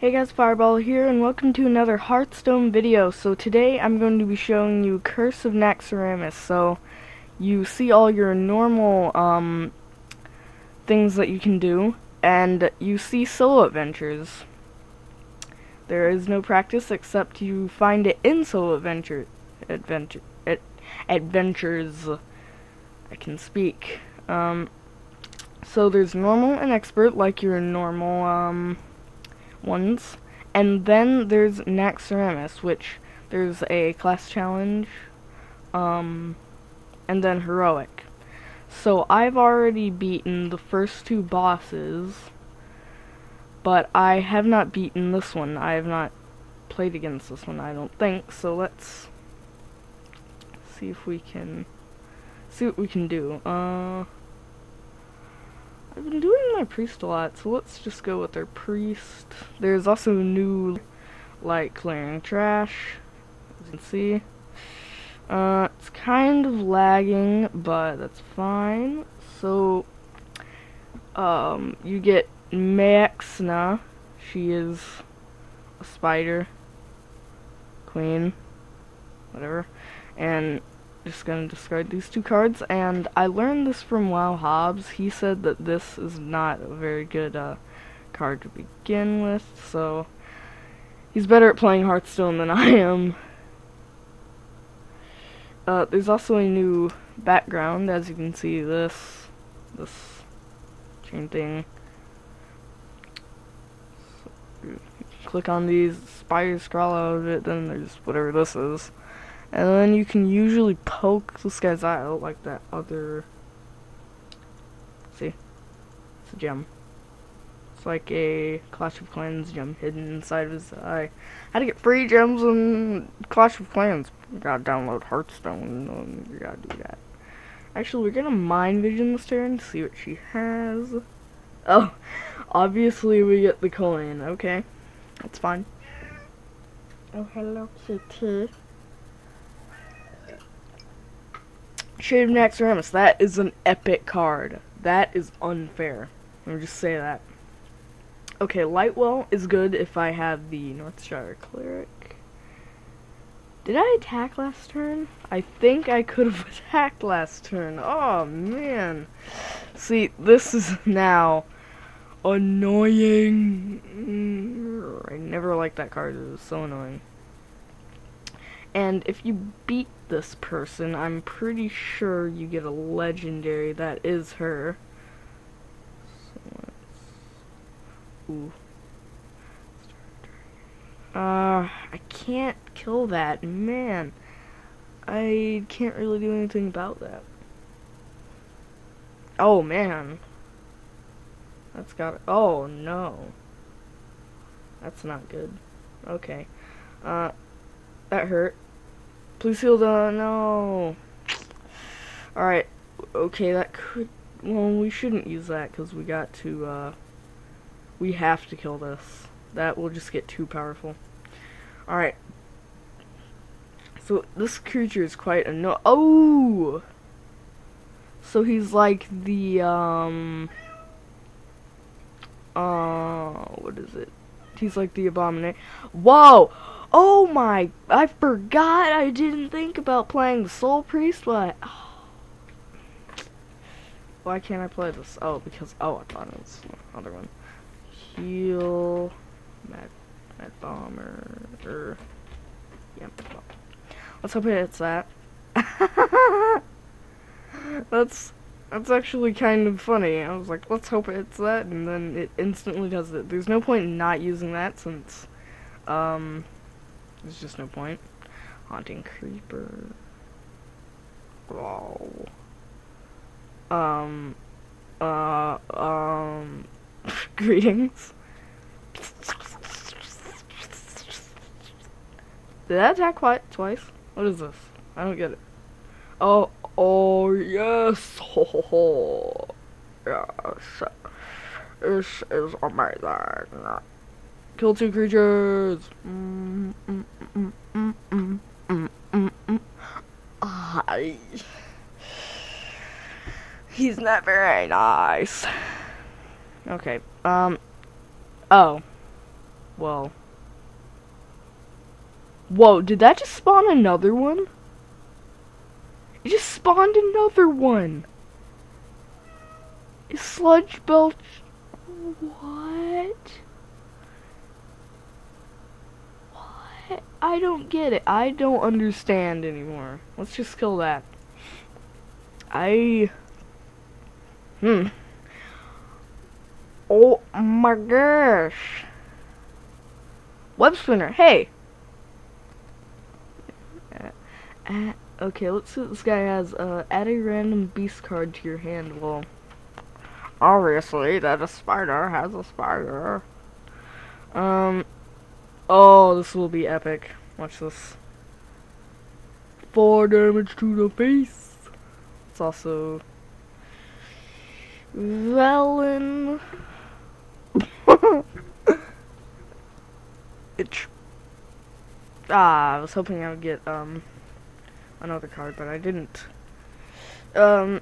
Hey guys, Fireball here, and welcome to another Hearthstone video. So today I'm going to be showing you Curse of Naxxramas. So you see all your normal um, things that you can do, and you see solo adventures. There is no practice except you find it in solo adventure adventure ad, adventures. I can speak. Um, so there's normal and expert, like your normal um, ones, and then there's Naxxramas, which there's a class challenge, um, and then heroic. So I've already beaten the first two bosses, but I have not beaten this one. I have not played against this one, I don't think. So let's see if we can see what we can do. Uh, I've been doing my priest a lot, so let's just go with our priest. There's also new, like, clearing trash, as you can see. Uh, it's kind of lagging, but that's fine. So, um, you get Maexxna. She is a spider queen, whatever, and just gonna discard these two cards. And I learned this from WoWHobbs. He said that this is not a very good uh, card to begin with, so he's better at playing Hearthstone than I am. Uh, there's also a new background, as you can see, this, this chain thing. So, click on these, spires, crawl out of it, then there's whatever this is. And then you can usually poke this guy's eye out like that other, see, it's a gem. It's like a Clash of Clans gem hidden inside of his eye. How to get free gems in Clash of Clans? You gotta download Hearthstone. You gotta do that. Actually, we're gonna mind vision this turn see what she has. Oh, obviously we get the coin. Okay, that's fine. Oh, hello, kitty. Shade of Naxxramas. That is an epic card. That is unfair. Let me just say that. Okay, Lightwell is good if I have the Northshire Cleric. Did I attack last turn? I think I could have attacked last turn. Oh, man. See, this is now annoying. Mm, I never liked that card. It was so annoying. And if you beat this person, I'm pretty sure you get a legendary that is her. Ooh. Uh, I can't kill that. Man, I can't really do anything about that. Oh, man. That's got. Oh, no. That's not good. Okay. Uh, that hurt. Please heal the... No. Alright. Okay, that could... Well, we shouldn't use that because we got to, uh... We have to kill this. That will just get too powerful. Alright. So, this creature is quite a no- Oh! So he's like the, um... Uh, what is it? He's like the abomination. Whoa! Oh my! I forgot I didn't think about playing the Soul Priest, but... Oh. Why can't I play this? Oh, because... Oh, I thought it was another one heal Mad, Mad Bomber or yeah. Let's hope it's that. that's that's actually kind of funny. I was like, let's hope it's that, and then it instantly does it. There's no point in not using that since um there's just no point. Haunting Creeper. Wow. Um uh um Greetings. Did that attack quite twice? What is this? I don't get it. Oh, oh yes, ho ho ho, yes. This is amazing. Kill two creatures. He's not very nice. Okay. Um. Oh. well. Whoa, did that just spawn another one? It just spawned another one. Is Sludge Belch... What? What? I don't get it. I don't understand anymore. Let's just kill that. I... Hmm. Oh my gosh. Web spinner, hey! Uh, uh, okay, let's see what this guy has. Uh, add a random beast card to your hand. Well, obviously that a spider has a spider. Um, oh, this will be epic. Watch this. Four damage to the face. It's also Velen. Itch. Ah, I was hoping I would get um another card, but I didn't. Um.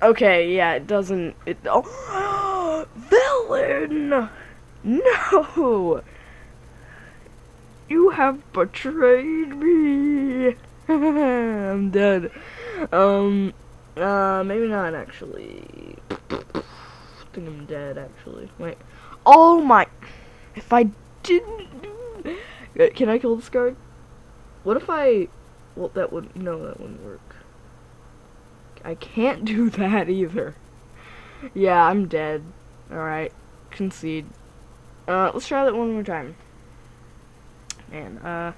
Okay, yeah, it doesn't. It. Oh, Velen. No. You have betrayed me. I'm dead. Um. Uh, maybe not actually. I think I'm dead actually. Wait. Oh my. If I didn't. Can I kill this guard? What if I. Well, that would. No, that wouldn't work. I can't do that either. Yeah, I'm dead. Alright. Concede. Uh, let's try that one more time. Man, uh.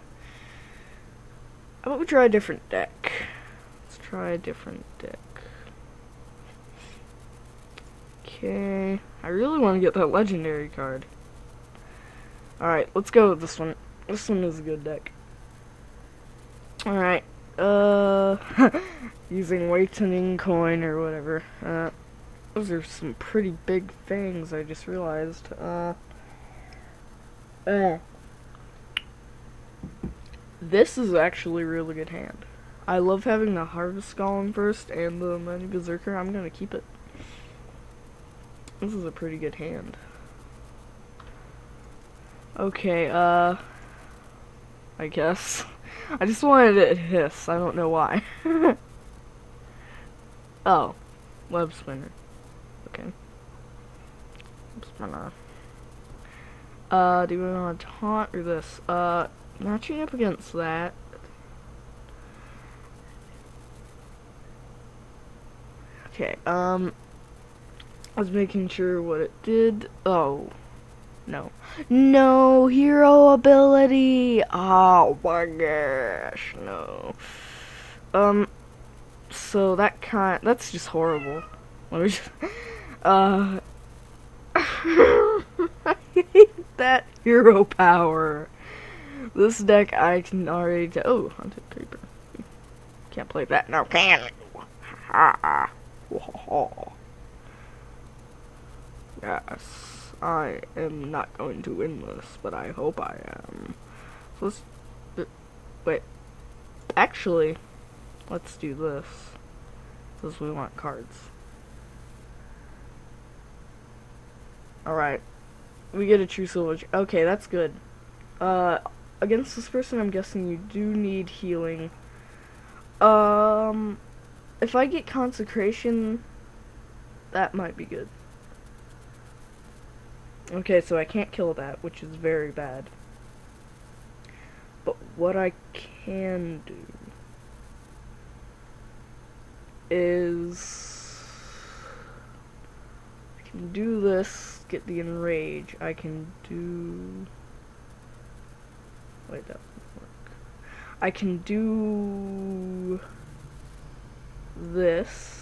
How about we try a different deck? Let's try a different deck. Okay. I really want to get that legendary card. Alright, let's go with this one. This one is a good deck. Alright. Uh, using Wakening Coin or whatever. Uh, those are some pretty big things, I just realized. Uh, uh, this is actually a really good hand. I love having the Harvest Golem first and the Mighty Berserker. I'm gonna keep it. This is a pretty good hand. Okay, uh... I guess. I just wanted it to hiss. I don't know why. oh. Web spinner. Okay. Web spinner. Uh, do we want to taunt or this? Uh, matching up against that. Okay, um, I was making sure what it did. Oh. No. No hero ability! Oh my gosh, no. Um, so that kind, that's just horrible. Let me just, uh, I hate that hero power. This deck I can already, oh, Haunted Creeper. Can't play that now, can Ha ha. Yes, I am not going to win this, but I hope I am. So let's, uh, wait, actually, let's do this, because we want cards. Alright, we get a Truesilver, okay, that's good. Uh, against this person, I'm guessing you do need healing. Um, if I get consecration, that might be good. Okay, so I can't kill that, which is very bad. But what I can do is I can do this, get the enrage. I can do wait that work. I can do this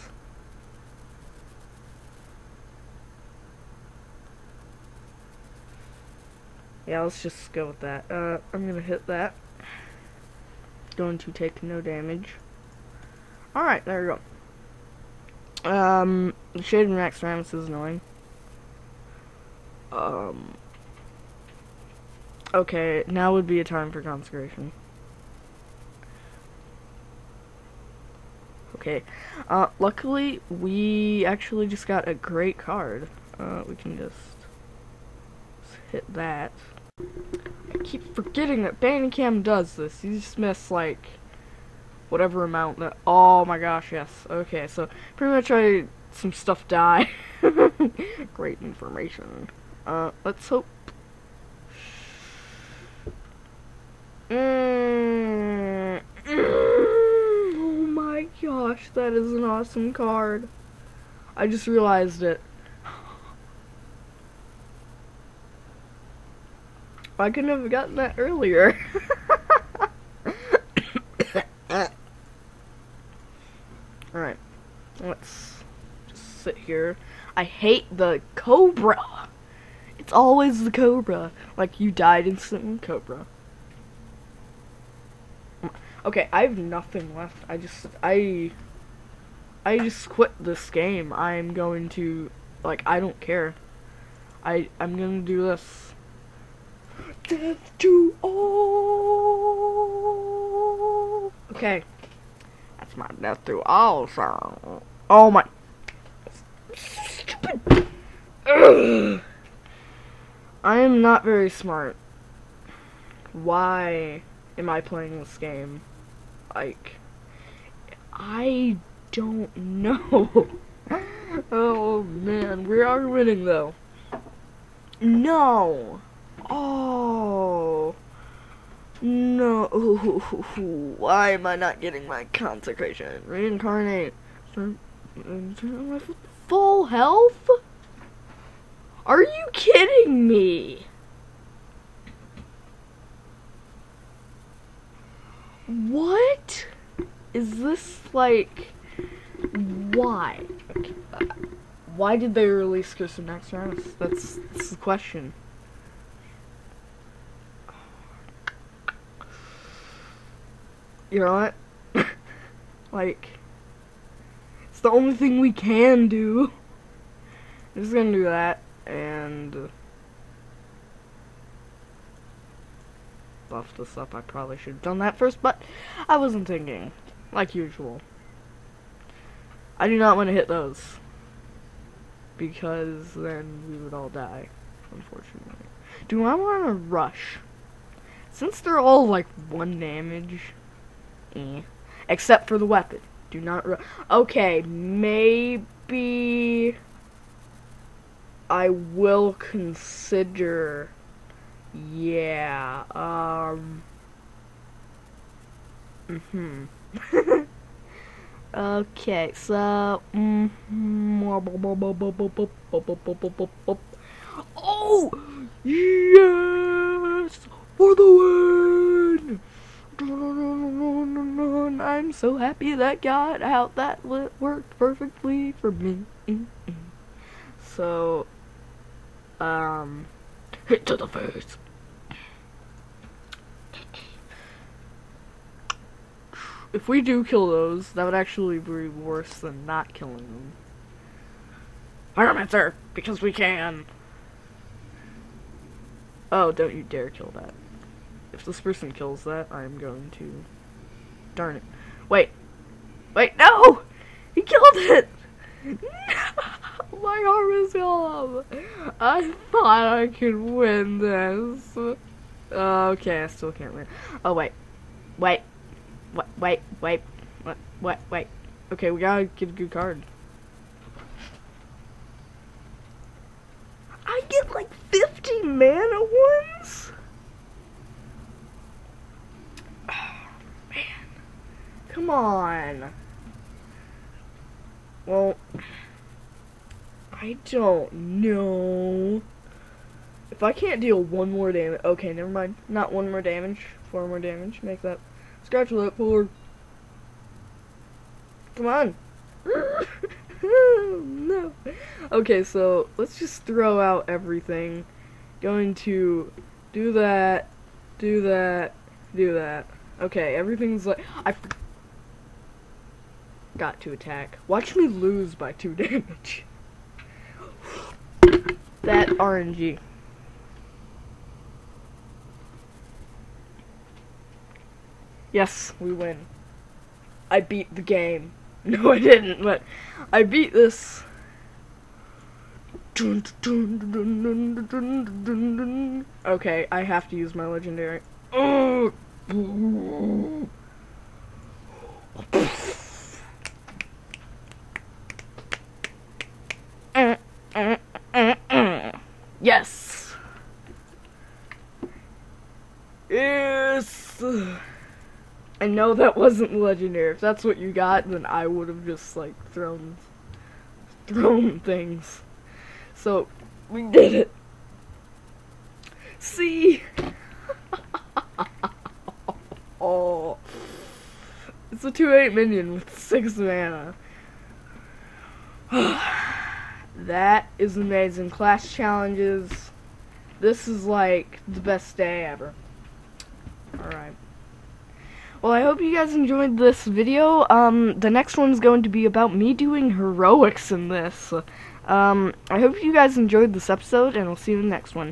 Yeah, let's just go with that. Uh, I'm gonna hit that. Going to take no damage. Alright, there we go. Um, the Shade Naxxramas is annoying. Um, okay, now would be a time for Consecration. Okay, uh, luckily, we actually just got a great card. Uh, we can just hit that. I keep forgetting that Bandicam does this. You just miss like whatever amount that. Oh my gosh, yes. Okay, so pretty much I some stuff die. Great information. Uh, let's hope. Mm, mm, oh my gosh, that is an awesome card. I just realized it. I couldn't have gotten that earlier. Alright, let's just sit here. I hate the Cobra. It's always the Cobra. Like, you died instantly, Cobra. Okay, I have nothing left. I just, I, I just quit this game. I'm going to, like, I don't care. I, I'm gonna do this. Death to all. Okay. That's my death to all song. Oh my. Stupid. Ugh. I am not very smart. Why am I playing this game? Like, I don't know. oh man, we are winning though. No. Oh. No. Why am I not getting my consecration? Reincarnate. Full health? Are you kidding me? What? Is this like... Why? Why did they release Curse of Naxxramas? That's, that's the question. You know what? like, it's the only thing we can do. I'm just gonna do that and buff this up. I probably should have done that first, but I wasn't thinking, like usual. I do not want to hit those because then we would all die, unfortunately. Do I want to rush? Since they're all like one damage, eh. Except for the weapon. Do not ru- Okay, maybe I will consider yeah, um Mhm. okay, so mm, Oh yes for the win! I'm so happy that got out. That worked perfectly for me. So, um, hit to the face. If we do kill those, that would actually be worse than not killing them. Pyromancer, because we can. Oh, don't you dare kill that. If this person kills that, I'm going to... Darn it. Wait. Wait, no! He killed it! My arm is gone! I thought I could win this. Okay, I still can't win. Oh, wait. Wait. Wait, wait, what, Wait, wait. Okay, we gotta get a good card. I get like 50 mana ones? Oh, man. Come on. Well, I don't know. If I can't deal one more damage, okay, never mind. Not one more damage, four more damage. Make that, scratch that forward. Come on. no. Okay, so let's just throw out everything. Going to do that, do that, do that. Okay, everything's like I got to attack. Watch me lose by two damage. that RNG. Yes, we win. I beat the game. No, I didn't, but I beat this. Okay, I have to use my legendary. Yes. Yes. I know that wasn't legendary. If that's what you got, then I would have just like thrown thrown things. So we did it. See? oh. It's a 2-8 minion with 6 mana. that is amazing. Clash challenges. This is like the best day ever. Well, I hope you guys enjoyed this video. Um, the next one's going to be about me doing heroics in this. Um, I hope you guys enjoyed this episode, and I'll see you in the next one.